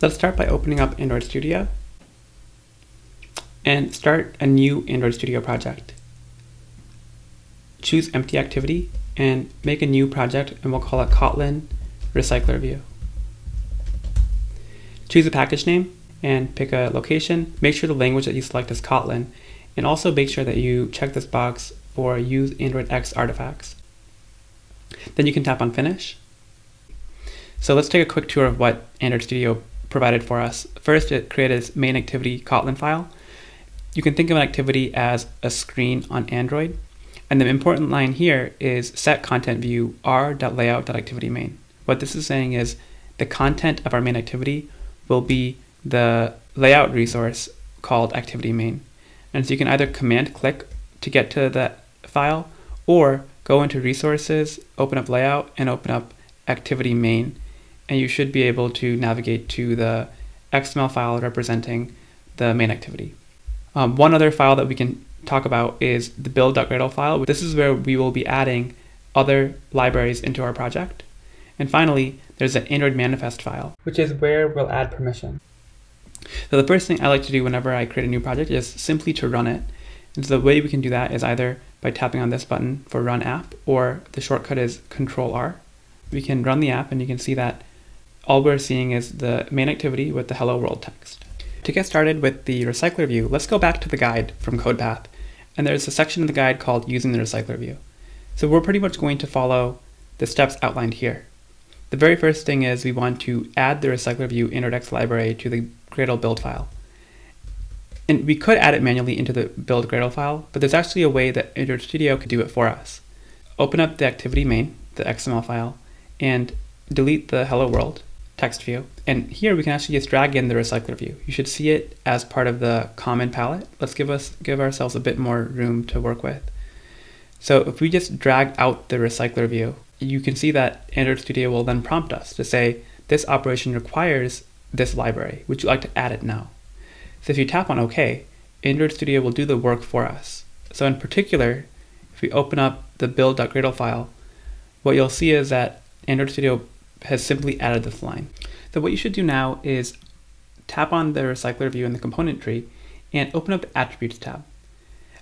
Let's start by opening up Android Studio and start a new Android Studio project. Choose Empty Activity and make a new project and we'll call it Kotlin Recycler View. Choose a package name and pick a location. Make sure the language that you select is Kotlin and also make sure that you check this box for use AndroidX artifacts. Then you can tap on finish. So let's take a quick tour of what Android Studio provided for us. First, it created this main activity Kotlin file. You can think of an activity as a screen on Android. And the important line here is set content view. What this is saying is the content of our main activity will be the layout resource called activity main. And so you can either command click to get to that file or go into resources, open up layout and open up activity main. And you should be able to navigate to the XML file representing the main activity. Um, one other file that we can talk about is the build.gradle file. This is where we will be adding other libraries into our project. And finally, there's an Android manifest file, which is where we'll add permission. So the first thing I like to do whenever I create a new project is simply to run it. And so the way we can do that is either by tapping on this button for run app, or the shortcut is control R. We can run the app and you can see that all we're seeing is the main activity with the hello world text. To get started with the recycler view, let's go back to the guide from CodePath. And there's a section in the guide called using the recycler view. So we're pretty much going to follow the steps outlined here. The very first thing is we want to add the recycler view index library to the Gradle build file. And we could add it manually into the build Gradle file, but there's actually a way that Android Studio could do it for us. Open up the activity main, the XML file, and delete the hello world text view. And here we can actually just drag in the recycler view. You should see it as part of the common palette. Let's give us give ourselves a bit more room to work with. So if we just drag out the recycler view, you can see that Android Studio will then prompt us to say, this operation requires this library. Would you like to add it now? So if you tap on OK, Android Studio will do the work for us. So in particular, if we open up the build.gradle file, what you'll see is that Android Studio has simply added this line. So what you should do now is tap on the recycler view in the component tree and open up the attributes tab.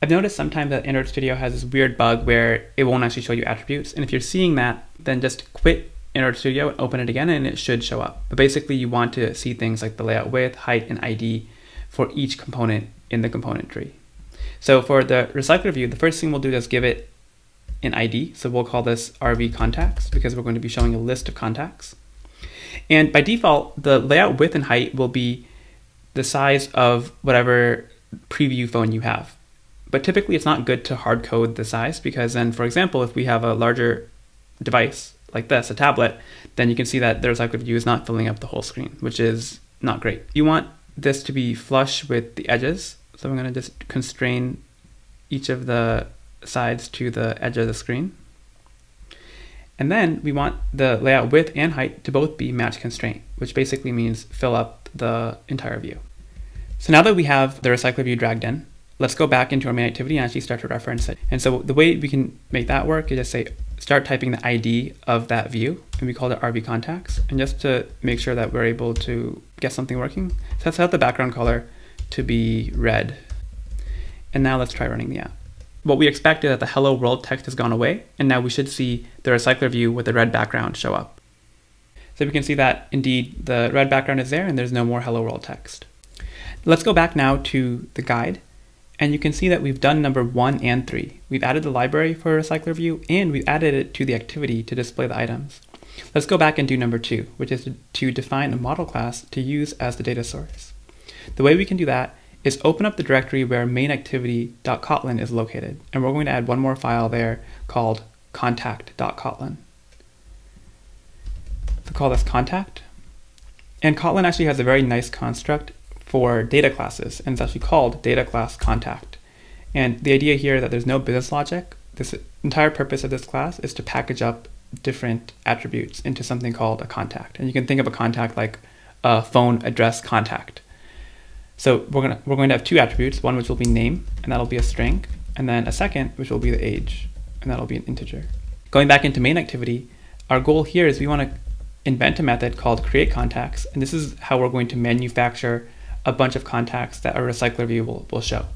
I've noticed sometimes that Android Studio has this weird bug where it won't actually show you attributes. And if you're seeing that, then just quit Android Studio and open it again and it should show up. But basically you want to see things like the layout width, height, and ID for each component in the component tree. So for the recycler view, the first thing we'll do is give it an ID. So we'll call this RV contacts because we're going to be showing a list of contacts. And by default, the layout width and height will be the size of whatever preview phone you have. But typically it's not good to hard code the size because then, for example, if we have a larger device like this, a tablet, then you can see that the recycler view is not filling up the whole screen, which is not great. You want this to be flush with the edges. So I'm going to just constrain each of the sides to the edge of the screen. And then we want the layout width and height to both be match constraint, which basically means fill up the entire view. So now that we have the recycler view dragged in, let's go back into our main activity and actually start to reference it. And so the way we can make that work is just say, start typing the ID of that view, and we call it RV contacts. And just to make sure that we're able to get something working, set the background color to be red. And now let's try running the app what we expect is that the hello world text has gone away, and now we should see the recycler view with the red background show up. So we can see that indeed the red background is there and there's no more hello world text. Let's go back now to the guide, and you can see that we've done number one and three. We've added the library for recycler view, and we've added it to the activity to display the items. Let's go back and do number two, which is to define a model class to use as the data source. The way we can do that is open up the directory where mainactivity.kotlin is located. And we're going to add one more file there called contact.kotlin. So call this contact. And Kotlin actually has a very nice construct for data classes, and it's actually called data class contact. And the idea here that there's no business logic. This entire purpose of this class is to package up different attributes into something called a contact. And you can think of a contact like a phone address contact. So we're gonna we're going to have two attributes, one which will be name, and that'll be a string, and then a second which will be the age, and that'll be an integer. Going back into main activity, our goal here is we want to invent a method called create contacts, and this is how we're going to manufacture a bunch of contacts that our recycler view will, will show.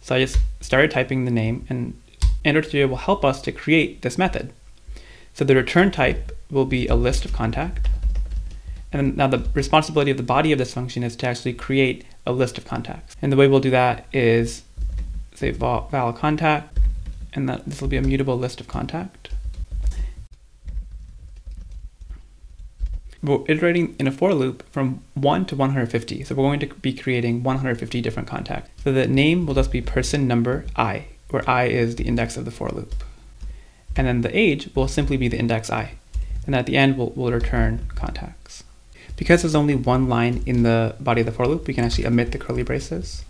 So I just started typing the name, and Android Studio will help us to create this method. So the return type will be a list of contact. And now the responsibility of the body of this function is to actually create a list of contacts. And the way we'll do that is say val, val contact, and that this will be a mutable list of contact. We're iterating in a for loop from 1 to 150. So we're going to be creating 150 different contacts. So the name will just be person number i, where i is the index of the for loop. And then the age will simply be the index i. And at the end, we'll, we'll return contacts. Because there's only one line in the body of the for loop, we can actually omit the curly braces.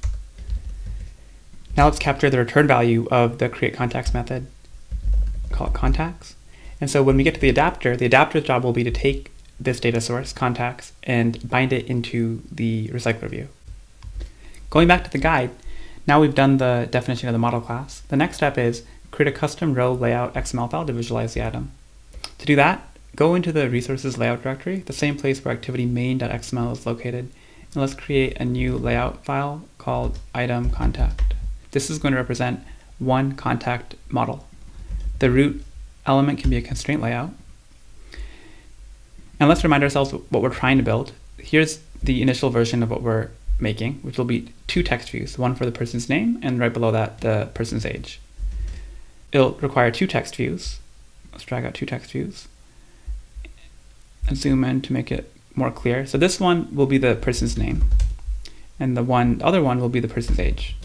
Now let's capture the return value of the create contacts method, call it contacts. And so when we get to the adapter, the adapter's job will be to take this data source, contacts, and bind it into the recycler view. Going back to the guide, now we've done the definition of the model class. The next step is create a custom row layout XML file to visualize the item. To do that, go into the resources layout directory, the same place where activity main.xml is located, and let's create a new layout file called item contact. This is going to represent one contact model. The root element can be a constraint layout, and let's remind ourselves what we're trying to build. Here's the initial version of what we're making, which will be two text views, one for the person's name and right below that, the person's age. It'll require two text views. Let's drag out two text views zoom in to make it more clear. So this one will be the person's name and the one, the other one will be the person's age.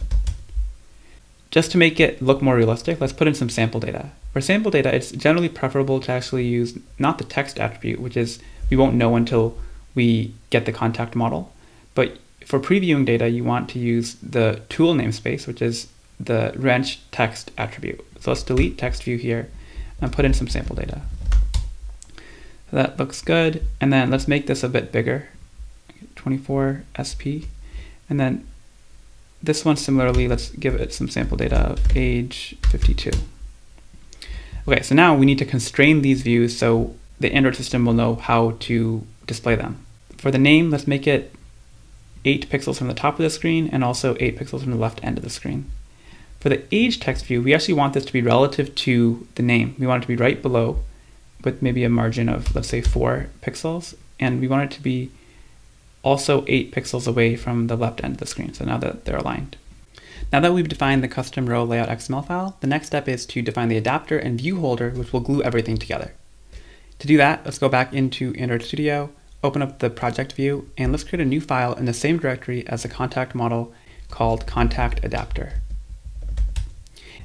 Just to make it look more realistic, let's put in some sample data. For sample data, it's generally preferable to actually use not the text attribute, which is we won't know until we get the contact model, but for previewing data, you want to use the tool namespace, which is the wrench text attribute. So let's delete text view here and put in some sample data. That looks good. And then let's make this a bit bigger, 24 SP. And then this one similarly, let's give it some sample data of age 52. Okay, so now we need to constrain these views so the Android system will know how to display them. For the name, let's make it 8 pixels from the top of the screen and also 8 pixels from the left end of the screen. For the age text view, we actually want this to be relative to the name. We want it to be right below with maybe a margin of, let's say, 4 pixels. And we want it to be also 8 pixels away from the left end of the screen, so now that they're aligned. Now that we've defined the custom row layout XML file, the next step is to define the adapter and view holder, which will glue everything together. To do that, let's go back into Android Studio, open up the project view, and let's create a new file in the same directory as the contact model called contact adapter.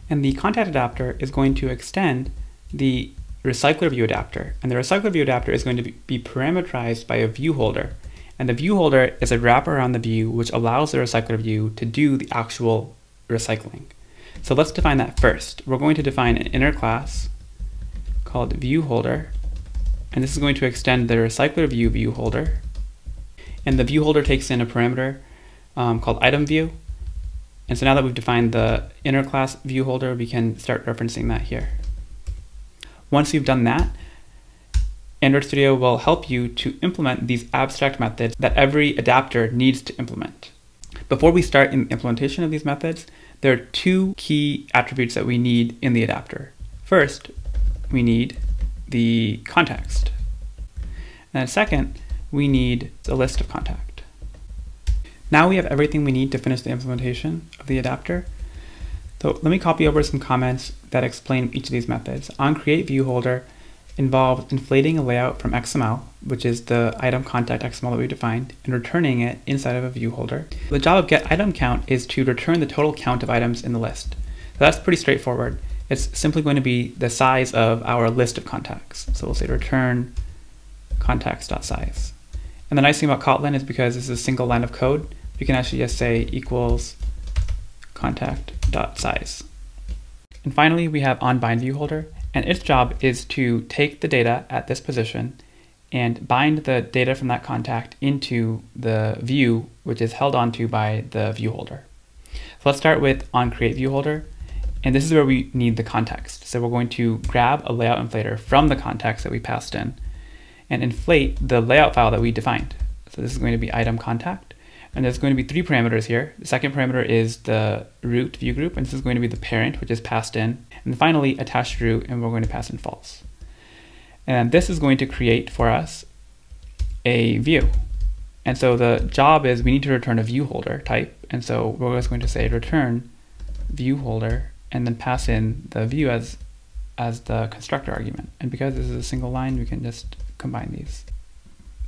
And the contact adapter is going to extend the recycler view adapter, and the recycler view adapter is going to be parameterized by a view holder, and the view holder is a wrapper around the view which allows the recycler view to do the actual recycling. So let's define that first. We're going to define an inner class called view holder, and this is going to extend the recycler view view holder. And the view holder takes in a parameter um, called item view. And so now that we've defined the inner class view holder, we can start referencing that here. Once you've done that, Android Studio will help you to implement these abstract methods that every adapter needs to implement. Before we start in the implementation of these methods, there are two key attributes that we need in the adapter. First, we need the context. And second, we need a list of contact. Now we have everything we need to finish the implementation of the adapter. So let me copy over some comments that explain each of these methods. On create view holder, involves inflating a layout from XML, which is the item contact XML that we defined, and returning it inside of a view holder. The job of get item count is to return the total count of items in the list. So that's pretty straightforward. It's simply going to be the size of our list of contacts. So we'll say return contacts.size. And the nice thing about Kotlin is because this is a single line of code, you can actually just say equals contact.size. And finally, we have on bind view holder. And its job is to take the data at this position and bind the data from that contact into the view, which is held onto by the view holder. So let's start with on create view holder. And this is where we need the context. So we're going to grab a layout inflator from the context that we passed in. and inflate the layout file that we defined. So this is going to be item contact. And there's going to be three parameters here. The second parameter is the root view group, and this is going to be the parent, which is passed in. And finally, attached root, and we're going to pass in false. And this is going to create for us a view. And so the job is we need to return a view holder type. And so we're just going to say return view holder and then pass in the view as as the constructor argument. And because this is a single line, we can just combine these.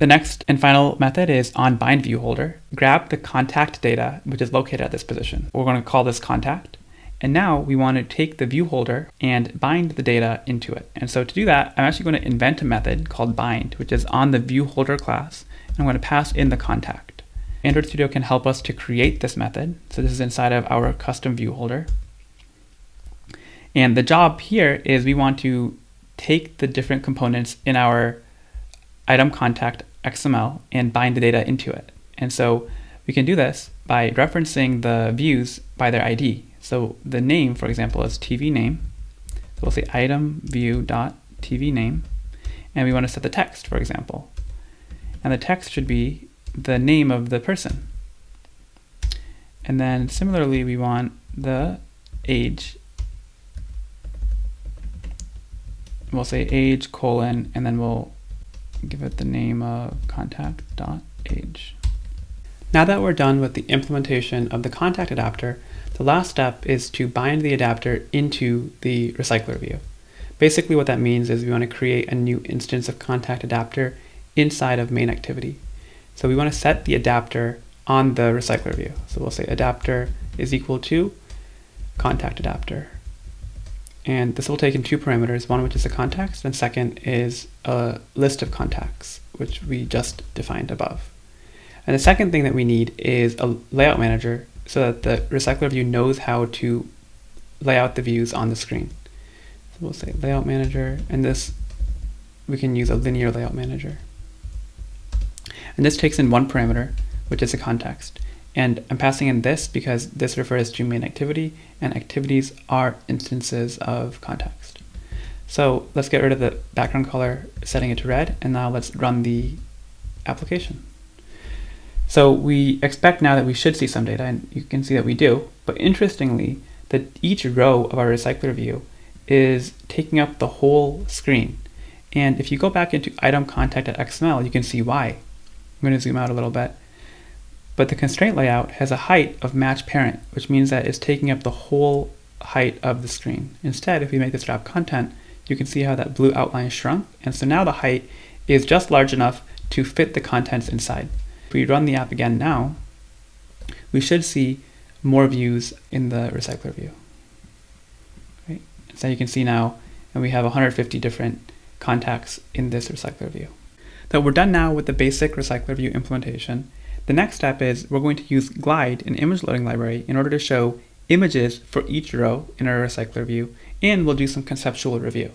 The next and final method is on bind view holder. Grab the contact data, which is located at this position. We're going to call this contact. And now we want to take the view holder and bind the data into it. And so to do that, I'm actually going to invent a method called bind, which is on the view holder class. And I'm going to pass in the contact. Android Studio can help us to create this method. So this is inside of our custom view holder. And the job here is we want to take the different components in our item contact XML and bind the data into it. And so we can do this by referencing the views by their ID. So the name, for example, is TV name. So we'll say item view dot TV name, and we want to set the text, for example. And the text should be the name of the person. And then similarly, we want the age we'll say age colon, and then we'll give it the name of contact dot age. Now that we're done with the implementation of the contact adapter, the last step is to bind the adapter into the recycler view. Basically what that means is we want to create a new instance of contact adapter inside of main activity. So we want to set the adapter on the recycler view. So we'll say adapter is equal to contact adapter. And this will take in two parameters, one which is a context, and second is a list of contacts, which we just defined above. And the second thing that we need is a layout manager so that the recycler view knows how to lay out the views on the screen. So we'll say layout manager, and this we can use a linear layout manager. And this takes in one parameter, which is a context. And I'm passing in this because this refers to main activity and activities are instances of context. So let's get rid of the background color, setting it to red, and now let's run the application. So we expect now that we should see some data, and you can see that we do, but interestingly, that each row of our recycler view is taking up the whole screen. And if you go back into item contact.xml, you can see why. I'm going to zoom out a little bit. But the constraint layout has a height of match parent, which means that it's taking up the whole height of the screen. Instead, if we make this wrap content, you can see how that blue outline shrunk. And so now the height is just large enough to fit the contents inside. If we run the app again now, we should see more views in the recycler view. Right? So you can see now, and we have 150 different contacts in this recycler view. So we're done now with the basic recycler view implementation. The next step is we're going to use glide, an image loading library, in order to show images for each row in our recycler view, and we'll do some conceptual review.